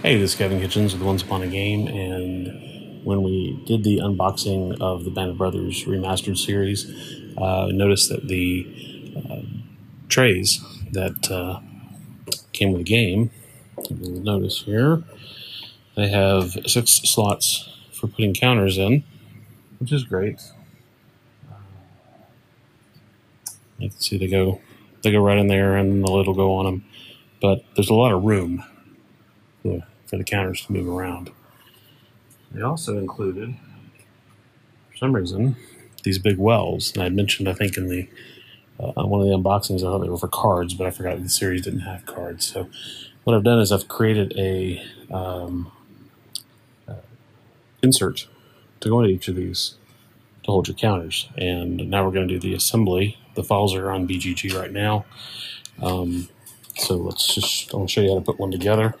Hey, this is Kevin Kitchens with Ones Upon a Game, and when we did the unboxing of the Band of Brothers remastered series, uh, I noticed that the uh, trays that uh, came with the game, you'll notice here, they have six slots for putting counters in, which is great. You can see they go they go right in there, and the lid will go on them. But there's a lot of room for, for the counters to move around. They also included, for some reason, these big wells. And I mentioned, I think, in the uh, one of the unboxings, I thought they were for cards, but I forgot the series didn't have cards. So what I've done is I've created a um, uh, insert to go into each of these to hold your counters. And now we're going to do the assembly the files are on BGG right now. Um, so let's just, I'll show you how to put one together.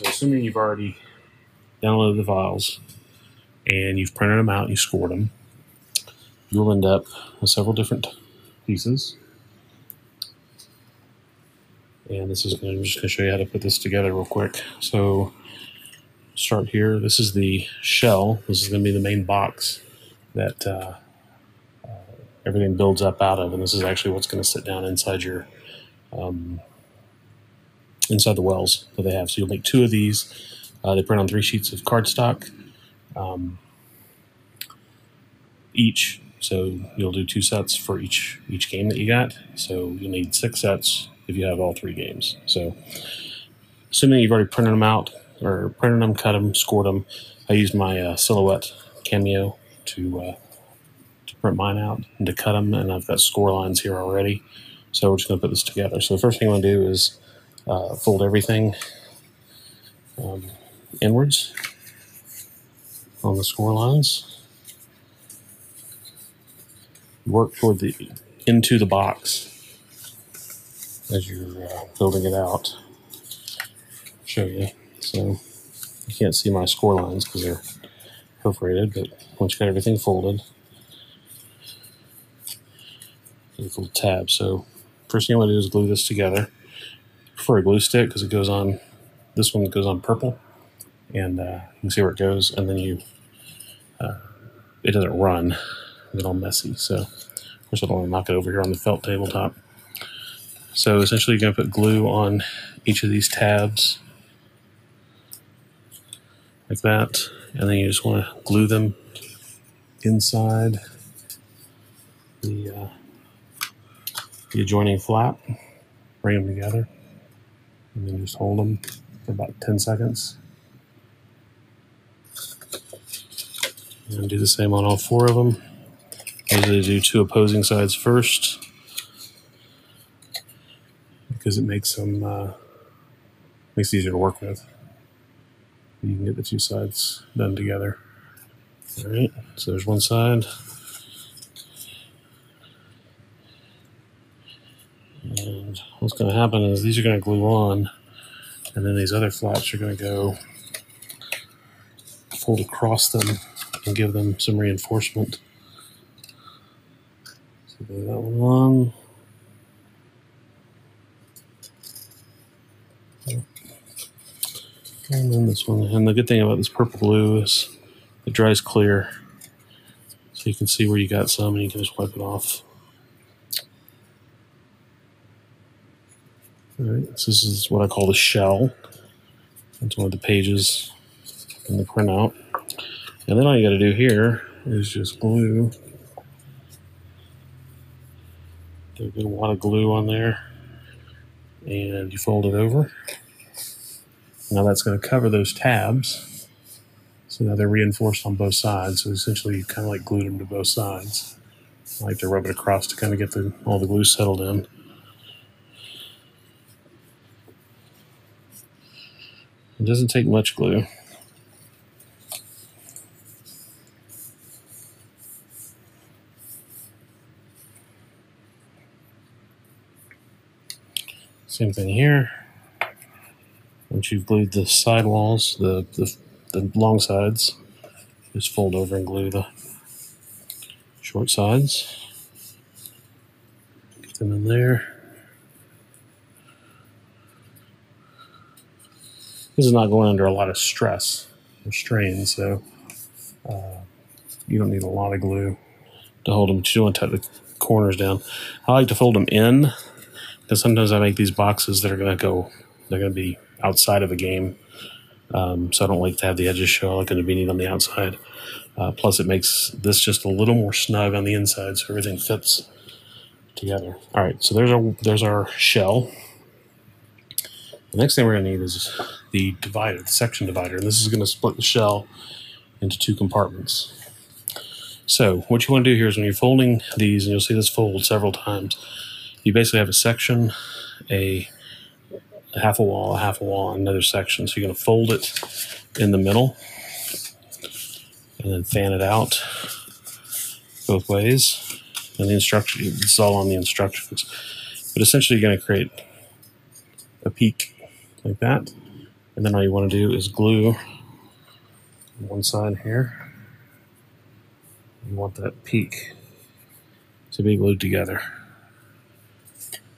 So assuming you've already downloaded the files and you've printed them out you scored them, you'll end up with several different pieces. And this is I'm just going to show you how to put this together real quick. So start here. This is the shell. This is going to be the main box that uh, everything builds up out of, and this is actually what's going to sit down inside your um, inside the wells that they have. So you'll make two of these. Uh, they print on three sheets of cardstock um, each. So you'll do two sets for each each game that you got. So you'll need six sets if you have all three games. So assuming you've already printed them out or printed them, cut them, scored them, I used my uh, Silhouette Cameo to uh, print mine out and to cut them, and I've got score lines here already. So we're just going to put this together. So the first thing I'm going to do is uh, fold everything um, inwards on the score lines. Work toward the into the box as you're uh, building it out. Show you. So you can't see my score lines because they're perforated, but once you got everything folded, little tab. So first thing I'm gonna do is glue this together. For a glue stick because it goes on, this one goes on purple and uh, you can see where it goes and then you, uh, it doesn't run, get all messy. So of course I don't want to knock it over here on the felt tabletop. So essentially you're gonna put glue on each of these tabs like that. And then you just want to glue them inside the uh, the adjoining flap, bring them together, and then just hold them for about 10 seconds. And do the same on all four of them. Usually do two opposing sides first because it makes them uh, makes it easier to work with. You can get the two sides done together. All right, so there's one side. And what's going to happen is these are going to glue on, and then these other flaps are going to go fold across them and give them some reinforcement. So glue that one on. And then this one. And the good thing about this purple glue is it dries clear. So you can see where you got some and you can just wipe it off. Right, so this is what I call the shell. That's one of the pages in the printout. And then all you got to do here is just glue. Get a wad of glue on there. And you fold it over. Now that's going to cover those tabs. So now they're reinforced on both sides. So essentially you kind of like glued them to both sides. I like to rub it across to kind of get the, all the glue settled in. It doesn't take much glue. Same thing here. Once you've glued the side walls, the, the, the long sides, just fold over and glue the short sides. Get them in there. This is not going under a lot of stress or strain, so uh, you don't need a lot of glue to hold them. You don't want to tuck the corners down. I like to fold them in because sometimes I make these boxes that are going to go, they're going to be outside of a game. Um, so I don't like to have the edges show. I like them to be neat on the outside. Uh, plus, it makes this just a little more snug on the inside, so everything fits together. All right, so there's our there's our shell. The next thing we're going to need is the divider, the section divider, and this is going to split the shell into two compartments. So what you want to do here is when you're folding these, and you'll see this fold several times, you basically have a section, a, half a wall, a half a wall, another section. So you're going to fold it in the middle and then fan it out both ways. And the instruction, it's all on the instructions. But essentially, you're going to create a peak like that. And then all you want to do is glue one side here. You want that peak to be glued together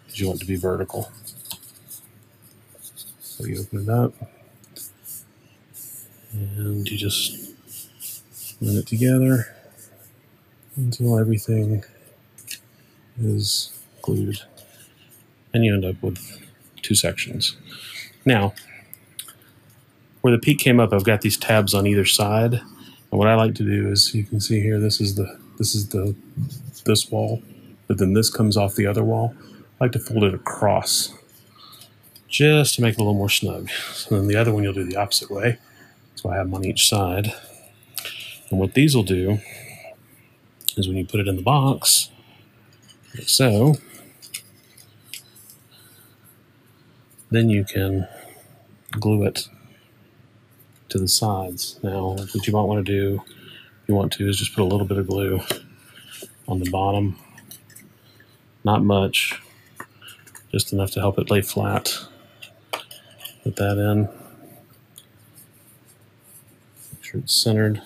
because you want it to be vertical. So you open it up and you just run it together until everything is glued. And you end up with two sections. Now, where the peak came up, I've got these tabs on either side. And what I like to do is you can see here, this is the this is the this wall, but then this comes off the other wall. I like to fold it across just to make it a little more snug. So then the other one you'll do the opposite way. So I have them on each side. And what these will do is when you put it in the box, like so, then you can glue it to the sides. Now, what you might want to do, if you want to, is just put a little bit of glue on the bottom. Not much, just enough to help it lay flat. Put that in. Make sure it's centered.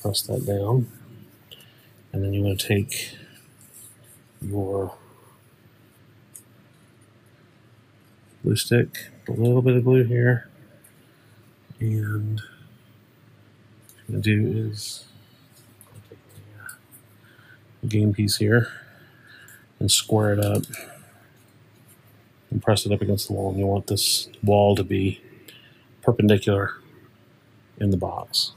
Press that down. And then you want to take your glue stick, a little bit of glue here, and what I'm going to do is take the uh, game piece here and square it up and press it up against the wall. And you want this wall to be perpendicular in the box.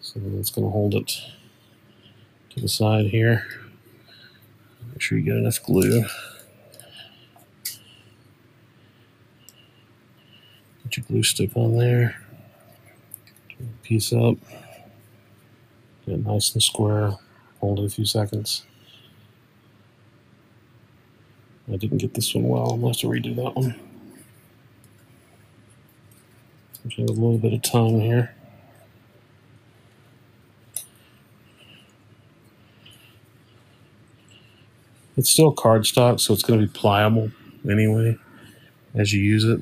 So it's going to hold it to the side here. Make sure you get enough glue. Put your glue stick on there. Piece up. Get it nice and square. Hold it a few seconds. I didn't get this one well. I'm going to have to redo that one. Just a little bit of time here. It's still cardstock, so it's going to be pliable anyway as you use it.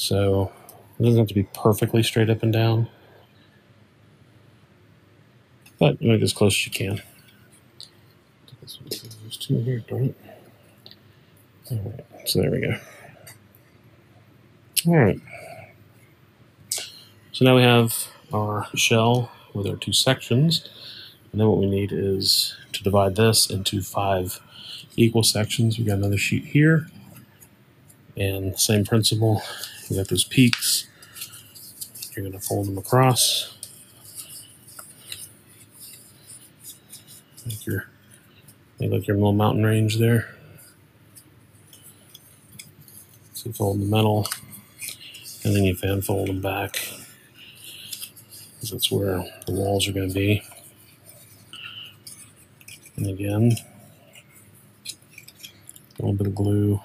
So it doesn't have to be perfectly straight up and down. But you make it as close as you can. There's two here. All right, so there we go. All right. So now we have our shell with our two sections. And then what we need is to divide this into five equal sections. We got another sheet here. And same principle, you got those peaks. You're going to fold them across. Like your, make like your little mountain range there. So you fold the metal, and then you fan fold them back. That's where the walls are going to be. And again, a little bit of glue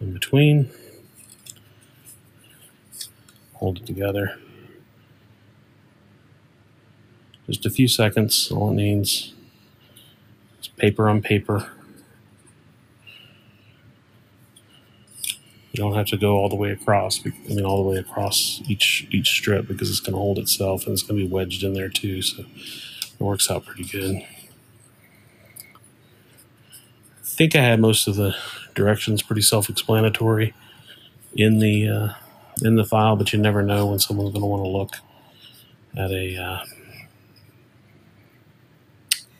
in between. Hold it together. Just a few seconds, all it needs is paper on paper. You don't have to go all the way across. I mean, all the way across each each strip because it's going to hold itself and it's going to be wedged in there too. So it works out pretty good. I think I had most of the directions pretty self-explanatory in the uh, in the file, but you never know when someone's going to want to look at a uh,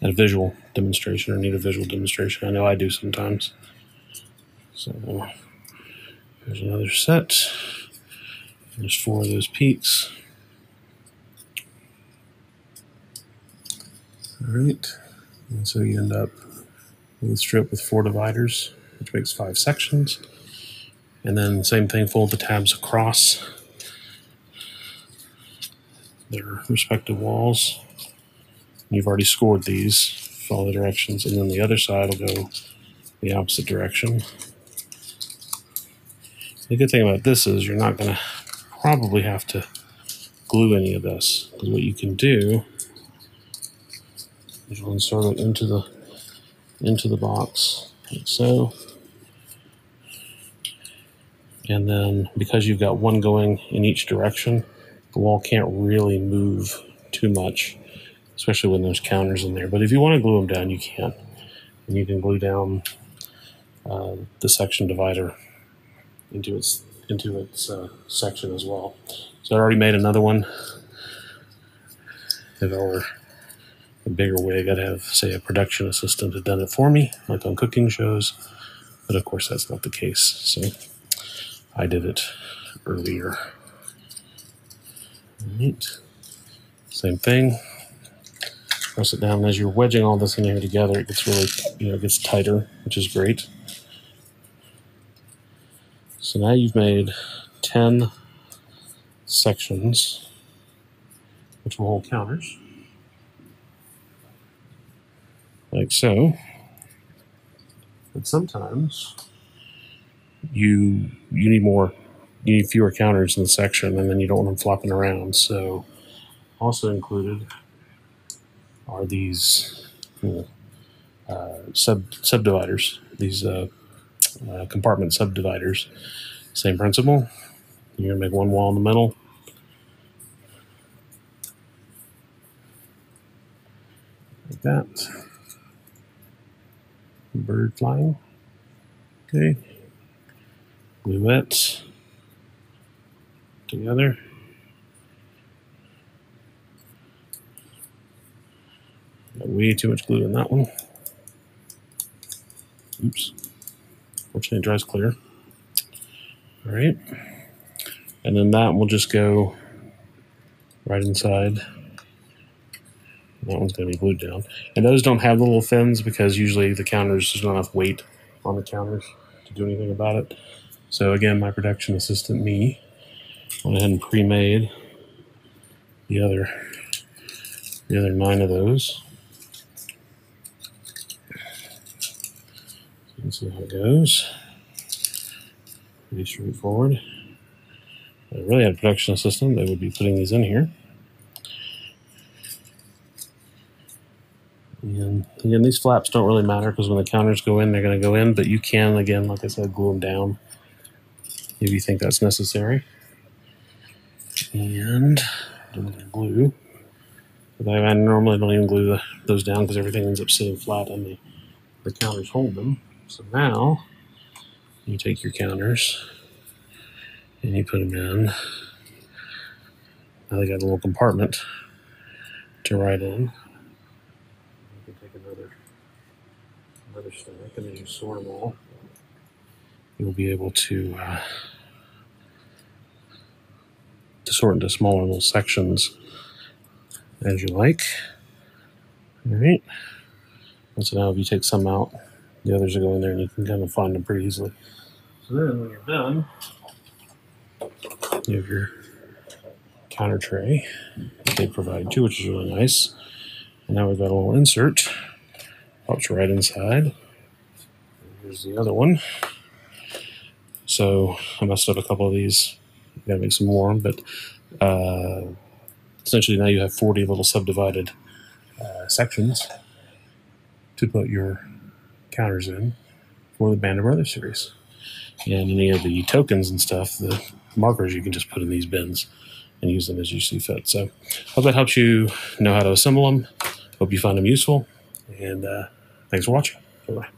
at a visual demonstration or need a visual demonstration. I know I do sometimes. So there's another set. There's four of those peaks. All right, and so you end up with a strip with four dividers, which makes five sections. And then same thing, fold the tabs across their respective walls. You've already scored these, follow the directions, and then the other side will go the opposite direction. The good thing about this is you're not going to probably have to glue any of this. Because what you can do is you'll insert it into the into the box like so. And then because you've got one going in each direction, the wall can't really move too much, especially when there's counters in there. But if you want to glue them down, you can. And you can glue down uh, the section divider into its into its uh, section as well. So I already made another one. If I were a bigger wig, I'd have, say, a production assistant had done it for me, like on cooking shows. But of course, that's not the case. So I did it earlier. Right. Same thing. Press it down as you're wedging all this in here together. It gets really, you know, it gets tighter, which is great. So now you've made 10 sections, which will hold counters, like so. But sometimes you you need more, you need fewer counters in the section, and then you don't want them flopping around. So also included are these know, uh, sub subdividers, these uh, uh, compartment subdividers. Same principle. You're gonna make one wall in the middle. Like that. Bird flying. Okay. Glue it together. Got way too much glue in that one. Oops. Fortunately, it dries clear. All right. And then that will just go right inside. That one's going to be glued down. And those don't have little fins because usually the counters, there's not enough weight on the counters to do anything about it. So again, my production assistant, me, went ahead and pre-made the other, the other nine of those. Let's see how it goes. Pretty straightforward. If I really had a production assistant, they would be putting these in here. And again, these flaps don't really matter because when the counters go in, they're going to go in, but you can, again, like I said, glue them down if you think that's necessary. And glue. I normally don't even glue the, those down because everything ends up sitting flat and the, the counters hold them. So now you take your counters and you put them in. Now they got a little compartment to write in. You can take another another stack and then you sort them all. You'll be able to uh, to sort into smaller little sections as you like. All right. And so now if you take some out, the others will go in there and you can kind of find them pretty easily. So then when you're done, you have your counter tray that they provide too, which is really nice. And now we've got a little insert, pops right inside. Here's the other one. So I messed up a couple of these. Gotta make some more, but uh, essentially now you have 40 little subdivided uh, sections to put your counters in for the Band of Brothers series. And any of the tokens and stuff, the markers you can just put in these bins and use them as you see fit. So hope that helps you know how to assemble them. Hope you find them useful. And uh, thanks for watching. Bye-bye.